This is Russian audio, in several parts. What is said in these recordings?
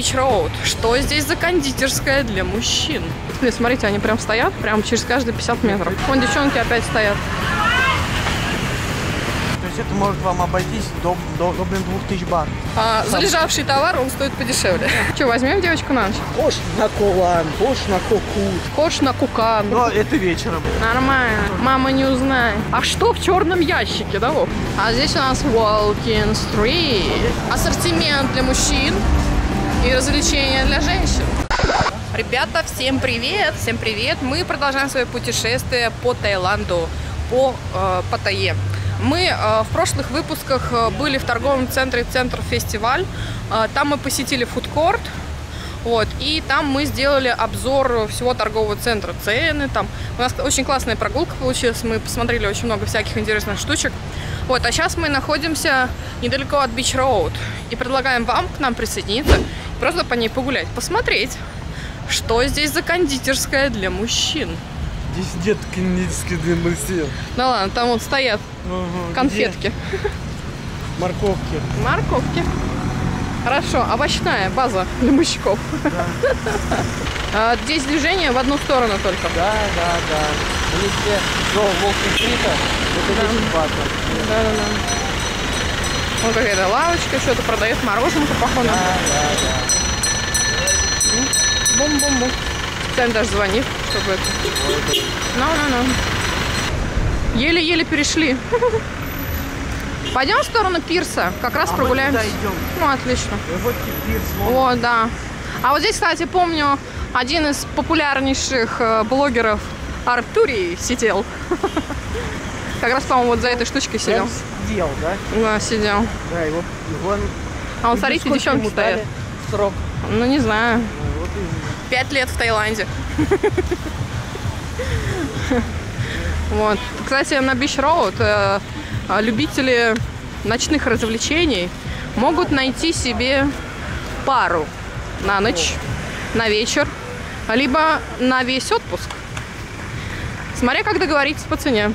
Beach Road. Что здесь за кондитерская для мужчин? Блин, смотрите, они прям стоят, прям через каждые 50 метров. Вон девчонки опять стоят. То есть это может вам обойтись до, до, до блин, 2000 бат. А, залежавший товар, он стоит подешевле. Че, возьмем девочку на ночь? Хош на колан, хош на кокут. Хочешь на кукан? Но это вечером. Нормально. Мама не узнает. А что в черном ящике, да, Вов? А здесь у нас Walking Street. Ассортимент для мужчин и развлечения для женщин. Ребята, всем привет! Всем привет! Мы продолжаем свое путешествие по Таиланду, по э, Паттайе. Мы э, в прошлых выпусках э, были в торговом центре Центр Фестиваль. Э, там мы посетили фудкорт. Вот, и там мы сделали обзор всего торгового центра, цены там. У нас очень классная прогулка получилась, мы посмотрели очень много всяких интересных штучек. Вот, а сейчас мы находимся недалеко от Beach Road и предлагаем вам к нам присоединиться, просто по ней погулять, посмотреть, что здесь за кондитерская для мужчин. Здесь нет кондитерской для мужчин. Ну ладно, там вот стоят Ага, конфетки. где? Морковки. Морковки. Хорошо, овощная база для мужиков. А, Здесь движение в одну сторону только. Да, да, да. Все до Волк-стрита, это 10 батов. Да-да-да. Вон какая-то лавочка, что-то продает мороженку, походу. Да, да, да. Бум-бум-бум. Специально даже звонит, чтобы это... Ну-ну-ну. Еле-еле перешли. Пойдем в сторону пирса, как раз А прогуляемся. Ну, отлично. Вот пирс. О, да. А вот здесь, кстати, помню, один из популярнейших э, блогеров Артурий сидел. Как раз, по-моему, вот за этой штучкой сидел. Сидел, да? Да, сидел. Да, его, его А Видишь, смотрите, девчонки стоят. Срок. Ну, не знаю. Вот и Пять лет в Таиланде. Вот. Кстати, на Бич Роуд э, любители ночных развлечений могут найти себе пару на ночь, на вечер, либо на весь отпуск. Смотря как договориться по цене.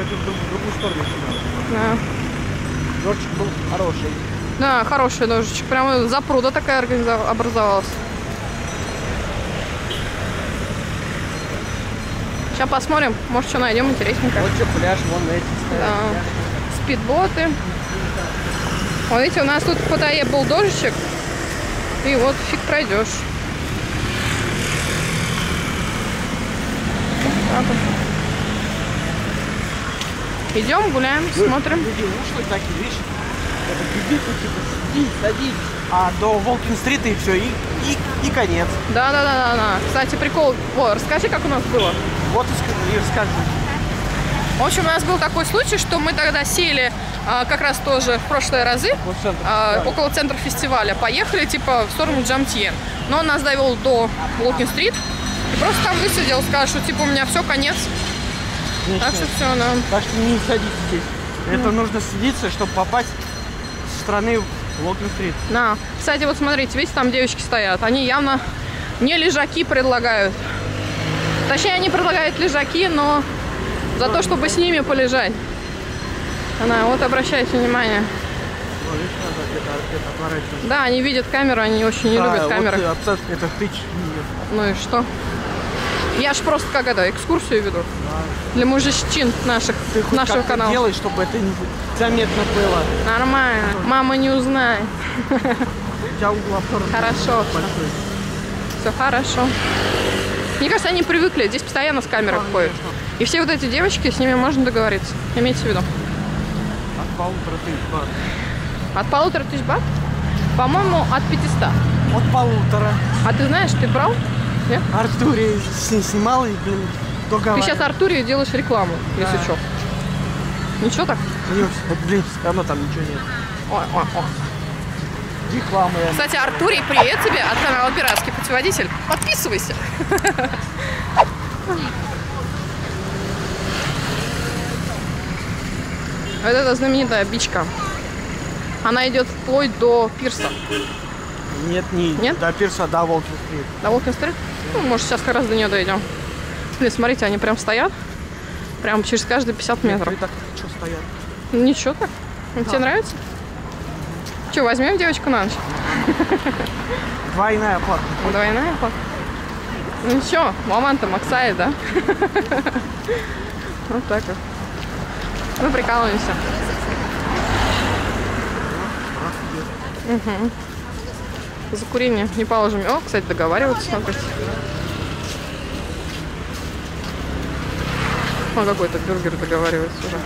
В другую сторону сюда. Да. Дождик был хороший. Да, хорошая ножичек. Прямо запруда такая образовалась. Сейчас посмотрим, может, что найдем интересненькое. Вот что пляж, вон эти стоят. Да. Спидботы. Вот видите, у нас тут в Паттайе был дождичек. И вот фиг пройдешь. Так вот. Идем, гуляем, смотрим. Люди ушли такие, видишь? Это бегут, типа, сиди, садись. А до Волкин-стрита и все, и, и, и конец. Да, да, да, да, да. Кстати, прикол. О, расскажи, как у нас было. Вот и, ск- и расскажу. В общем, у нас был такой случай, что мы тогда сели а, как раз тоже в прошлые разы Вот центр. а, около центра фестиваля. Поехали типа в сторону Джамтьен. Но он нас довел до Уолкин-стрит. И просто там высадил, сказал, что типа у меня все, конец. Так что все, да. Так что не садитесь здесь. Это нужно садиться, чтобы попасть с стороны Волкин-стрит. На. Кстати, вот смотрите, видите, там девочки стоят. Они явно не лежаки предлагают. Точнее, они предлагают лежаки, но за то, чтобы с ними полежать. Она, вот обращайте внимание. Да, они видят камеру, они очень не А, любят вот камеры. ты отца- это тыч. Ну и что? Я ж просто как это, экскурсию веду. Для мужчин наших, Ты хоть нашего канала. делай, чтобы это не заметно было. Нормально. Мама не узнает. У тебя угол обзора Хорошо. большой. Все хорошо. Мне кажется, они привыкли. Здесь постоянно с камерой ходят. И все вот эти девочки, с ними можно договориться. Имейте в виду. От полутора тысяч бат. От полутора тысяч бат? По-моему, от 500. От полутора. А ты знаешь, ты брал? Нет? Артурий с- снимал и, блин, Ты договаривал. сейчас Артуре делаешь рекламу, если Да. что. Ничего так? Вот, блин, все равно там ничего нет. Ой, ой, ой. Реклама. Кстати, Артурий, привет тебе от канала Пиратский путеводитель. Подписывайся. Вот это знаменитая бичка. Она идет вплоть до пирса. Нет, не Нет? до пирса, до Волкин-стрит. До Волкин стрит? Ну, может, сейчас как раз до нее дойдем. Блин, смотрите, они прям стоят. Прям через каждые 50 метров. И так что стоят? Ну, Ничего так. Ну, Тебе Да. нравится? Че, возьмем девочку на ночь? Двойная оплата. Двойная оплата. Ну ничего, маман-то максает, да? Вот так вот. Мы прикалываемся. Угу. За курение не положим. О, кстати, договариваются, смотрите. О, какой-то бюргер договаривается уже.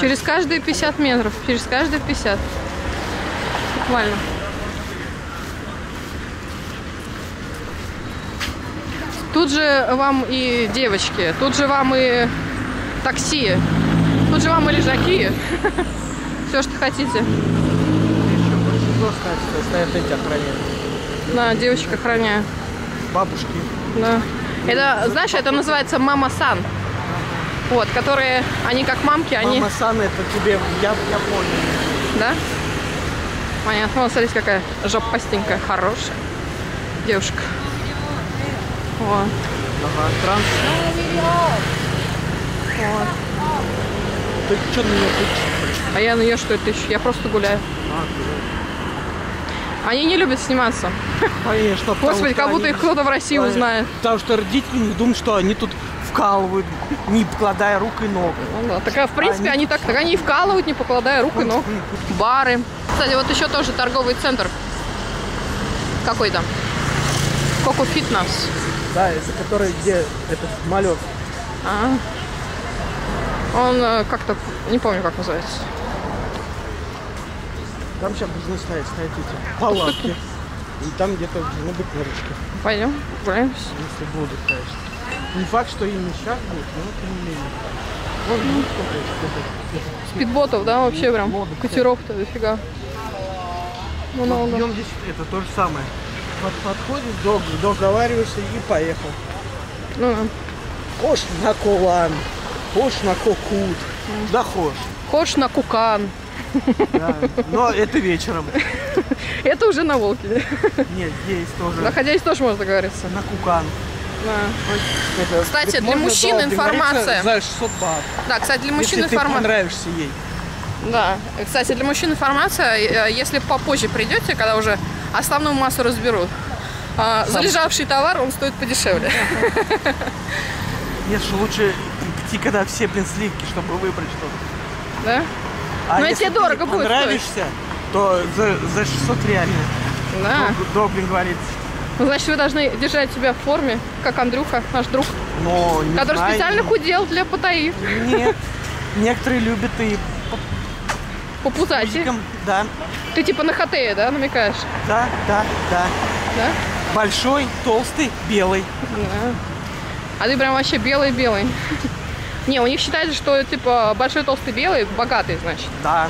Через каждые 50 метров. Через каждые 50. Буквально. Тут же вам и девочки, тут же вам и такси, тут же вам и лежаки. Все, что хотите. Стоят, стоят эти охраняют. Да, девочек охраняю. Бабушки. Да. Это, знаешь, это называется мама-сан. Вот, которые, они как мамки, они... Мама Сан, это тебе, я, я понял. Да? Понятно. Вот, смотрите, какая жопастенькая, хорошая девушка. Вот. Ага, транс. вот. Ты что на нее тычешь? А я на нее что это ищу? Я просто гуляю. А, Они не любят сниматься. Конечно. Господи, как будто они- их кто-то в России Потому- узнает. Потому что родители не думают, что они тут вкалывают, не покладая рук и ног. Ну да. Так, а, в принципе, Они- они так, так они и вкалывают, не покладая рук и ног. Бары. Кстати, вот еще тоже торговый центр. Какой там? Коко Фитнес. Да, это который, где этот малек. А. Он э, как-то, не помню, как называется. Там сейчас должны стоять, стоять эти палатки. И там где-то быть выручки, Пойдем, прогуляемся. если будут, конечно. Не факт, что именно сейчас будет, но тем не менее. Вон, ну, сколько их. Спидботов, да, вообще прям. Катеров-то дофига. Много. Идем здесь, это то же самое. Под, подходишь, дог, договариваешься и поехал. Ну, Хош на колан, хош на кокут. Да хош. хочешь на Кукан. Да. Но это вечером. Это уже на Волке. Нет, здесь тоже. Здесь тоже можно договориться. На кукан. Да. Это, Кстати, для мужчин информация. За 600 бат. Да, кстати, для мужчин Если ты информация. понравишься ей. Да. Кстати, для мужчин информация, э, если попозже придете, когда уже основную массу разберут, а, залежавший товар, он стоит подешевле. Нет, что лучше идти, когда все, блин, сливки, чтобы выбрать что-то. Да? А Ну, если тебе дорого ты будет понравишься, то за, за 600 реально. Да. Блин, говорит. Ну, значит, вы должны держать себя в форме, как Андрюха, наш друг, Но не который знаю, специально худел для Паттайи. Нет. Некоторые любят и По пузати. пузиком. Да, Ты типа на хатея, да, намекаешь? да, да, да. Да? Большой, толстый, белый. Да. А ты прям вообще белый-белый. Не, у них считается, что типа большой толстый белый, богатый, значит. Да.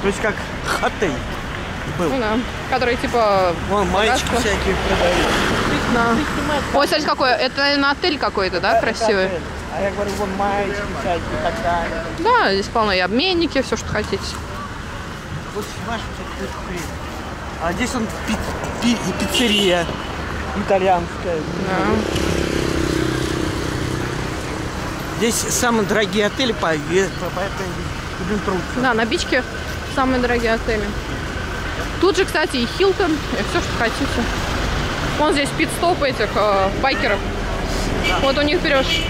То есть как хатей был. Ну да. Который типа. Вон маечки богатство. всякие продают. Да. Ой, смотри, какой. Это, наверное, отель какой-то, да, красивый? А я говорю, вон маечки всякие и так далее. Да, здесь полно и обменники, все, что хотите. Вот снимаешь. А здесь он пи- пи- пиццерия итальянская. Да. Здесь самые дорогие отели, по- поэтому блин, трудно. Да, на бичке самые дорогие отели. Тут же, кстати, и Хилтон, и все, что хотите. Вон здесь пит-стоп этих э, байкеров. Вот у них берешь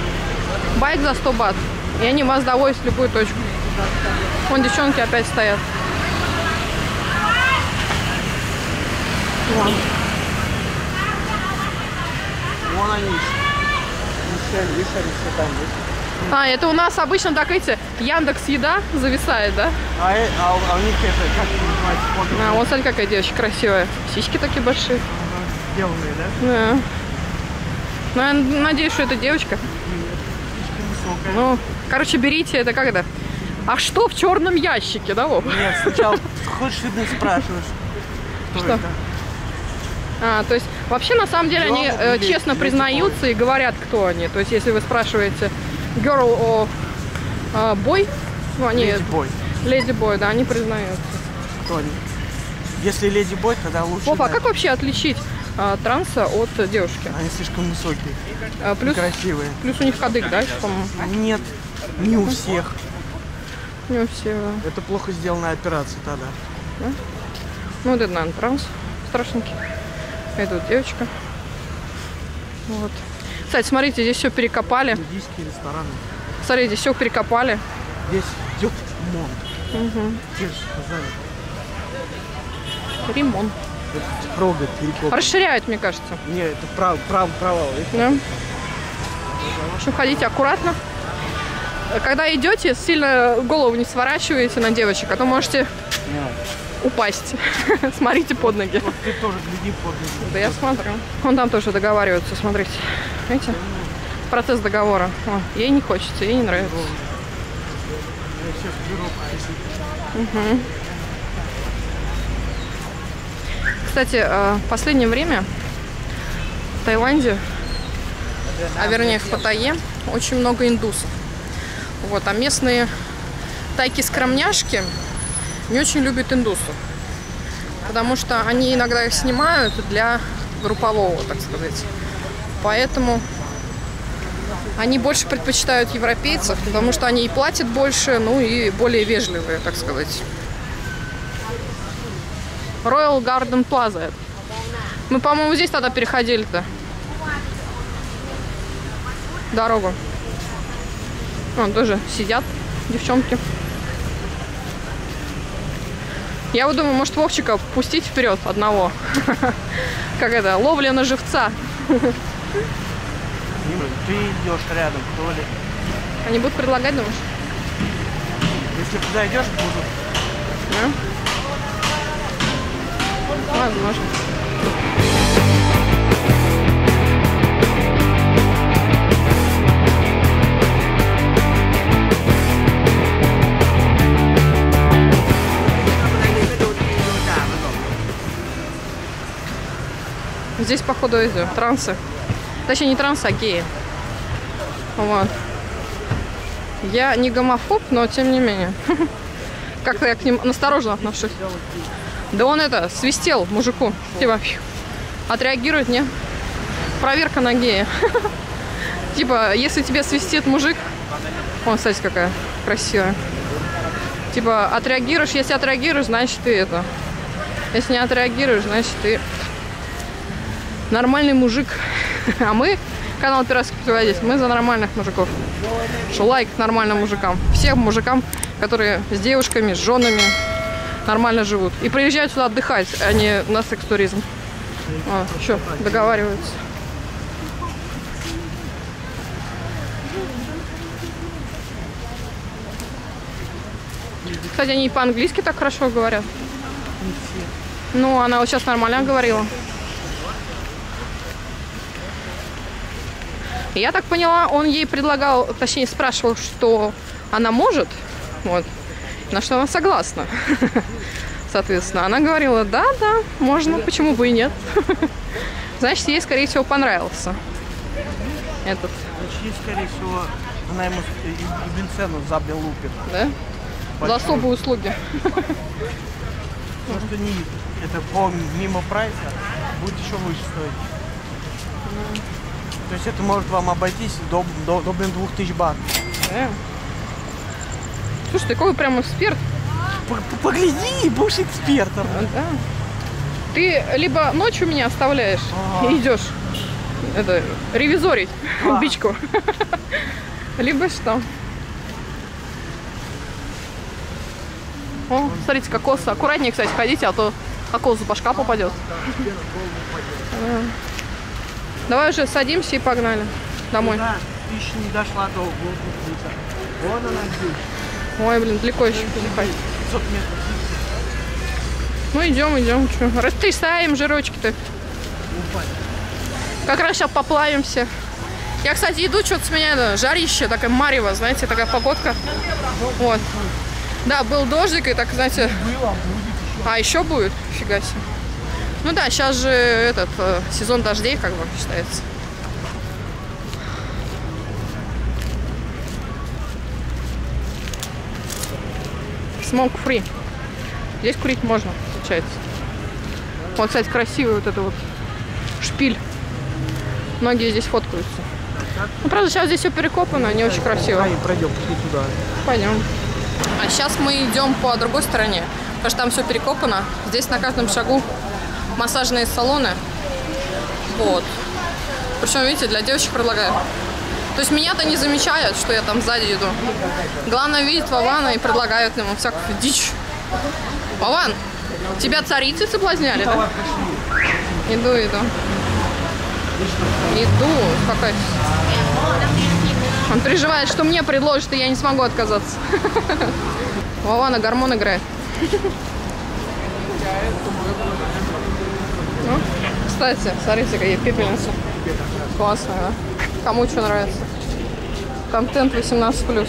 байк за 100 бат, и они вас довозят в любую точку. Вон девчонки опять стоят. Вон. Вон они. Мишель, видишь, они все там. видишь? А, это у нас обычно так эти Яндекс Еда зависает, да? А, э- а у- а у них это, как называется, фото А, вот смотри, какая девочка красивая. Сиськи такие большие. сделанные, да? Да. Ну, я надеюсь, что это девочка. Ну, короче, берите это когда? А что в черном ящике, да, Вов? Нет, сначала хочешь, видно, спрашиваешь. Что? это? А, то есть, вообще, на самом деле, они Girl э, честно Lady признаются и говорят, кто они. То есть, если вы спрашиваете girl or э, boy, Ну, они, Леди Бой. Леди Бой, да, они признаются. Кто они? Если Леди Бой, тогда лучше. Вова, а да. как вообще отличить а, транса от девушки? Они слишком высокие, А, плюс, красивые. плюс у них кадык, да, еще, по-моему? Нет, не у всех. Не у всех, да. Это плохо сделанная операция тогда. Ну, вот это, наверное, транс страшненький. Это вот девочка. Вот. Кстати, смотрите, здесь все перекопали. Индийские рестораны. Смотрите, все перекопали. Здесь идет ремонт. Те же сказали. Ремонт. Это Рога перекопан. Расширяют, мне кажется. Не, это прав, прав, провал. Это Да. В общем, ходите аккуратно. Когда идете, сильно голову не сворачиваете на девочек, а то можете упасть. Смотрите под ноги. Вот ты тоже гляди под ноги. Да я смотрю. Вон там тоже договариваются, смотрите. Видите? Процесс договора. О, ей не хочется, ей не нравится. Беру. Кстати, э, в последнее время в Таиланде, а вернее в Паттайе, очень много индусов. Вот, а местные тайки-скромняшки не очень любят индусов. Потому что они иногда их снимают для группового, так сказать. Поэтому они больше предпочитают европейцев, потому что они и платят больше, ну и более вежливые, так сказать. Royal Garden Plaza. Мы, по-моему, здесь тогда переходили-то. Дорогу. Вон тоже сидят девчонки. Я вот думаю, может, Вовчика пустить вперед одного. Как это, ловля на живца. Ты идешь рядом, кто ли? Они будут предлагать, думаешь? Если подойдешь, буду. Да? Возможно. Здесь, походу, эти трансы. Точнее, не трансы, а геи. Вот. Я не гомофоб, но тем не менее. Как-то я к ним настороженно отношусь. Да он это, свистел мужику. Типа, отреагирует, не? Проверка на гея. Типа, если тебе свистит мужик... Вон, кстати, какая красивая. Типа, отреагируешь, если отреагируешь, значит ты это. Если не отреагируешь, значит ты нормальный мужик. А мы, канал Пиратский путеводитель, мы за нормальных мужиков. Что лайк нормальным мужикам. Всем мужикам, которые с девушками, с женами нормально живут. И приезжают сюда отдыхать, а не на секс-туризм. А, еще договариваются. Кстати, они по-английски так хорошо говорят. Ну, она вот сейчас нормально говорила. Я так поняла, он ей предлагал, точнее спрашивал, что она может, вот, на что она согласна. Соответственно, она говорила, да, да, можно, почему бы и нет. Значит, ей, скорее всего, понравился этот, Почти, скорее всего, она ему и- бенцену забил лупит. да? За особые услуги. Потому что не это по мимо прайса будет еще выше стоить. То есть это может вам обойтись до, до, до блин, 2000 бат. Да. Слушай, ты какой прям эксперт. П- Погляди, будешь экспертом. А, Да. Ты либо ночью меня оставляешь Ага. и идешь это, ревизорить А. бичку, либо что. О, смотрите, кокос. Аккуратнее, кстати, ходите, а то кокос в башка попадет. Да. Давай уже садимся и погнали домой. Да, еще не дошла до Голубуца. Вон она здесь. Ой, блин, далеко еще ехать. 500 метров. Ну идем, идем, что. Растрясаем жирочки-то. Как раз сейчас поплавимся. Я, кстати, иду, что-то с меня это, жарище, такая марево, знаете, такая погодка. Вот. Да, был дождик, и так, знаете... А, еще будет? Фига себе. Ну да, сейчас же этот э, сезон дождей, как бы, считается. smoke free. Здесь курить можно, получается. Вот, кстати, красивый вот это вот шпиль. Многие здесь фоткаются. Ну, правда, сейчас здесь все перекопано, не очень красиво. Давай пройдем, пошли туда. Пойдем. А сейчас мы идем по другой стороне, потому что там все перекопано. Здесь на каждом шагу массажные салоны. Вот. Причем, видите, для девочек предлагают. То есть меня-то не замечают, что я там сзади иду. Главное, видят Вована и предлагают ему всякую дичь. Вован, тебя царицы соблазняли, да? Иду, иду. Иду. Какая... Он переживает, что мне предложат, и я не смогу отказаться. Вова на гормон играет. Ну, кстати, смотрите, какие пепельницы. Классная, да? Кому что нравится. Контент 18+.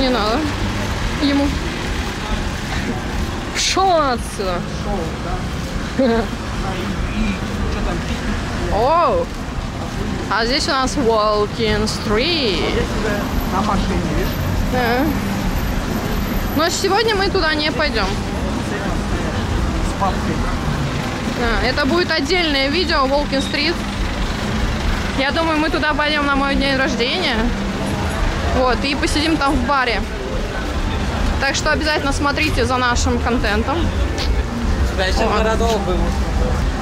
Не надо. Ему. Шел отсюда. Оу. А здесь у нас Walking Street. На машине, видишь? Да. Но сегодня мы туда не пойдем. С папкой. А, Это будет отдельное видео Walking Street. Я думаю, мы туда пойдем на мой день рождения. Вот, и посидим там в баре. Так что обязательно смотрите за нашим контентом. Городов был.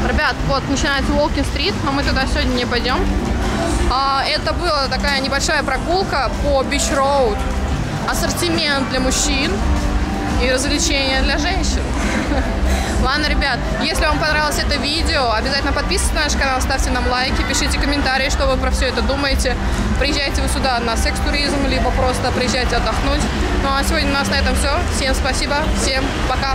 Ребят, вот начинается Walking Street, но мы туда сегодня не пойдем. А, это была такая небольшая прогулка по Beach Road. Ассортимент для мужчин и развлечения для женщин. Ладно, ребят, если вам понравилось это видео, обязательно подписывайтесь на наш канал, ставьте нам лайки, пишите комментарии, что вы про все это думаете. Приезжайте вы сюда на секс-туризм, либо просто приезжайте отдохнуть. Ну а сегодня у нас на этом все. Всем спасибо, всем пока.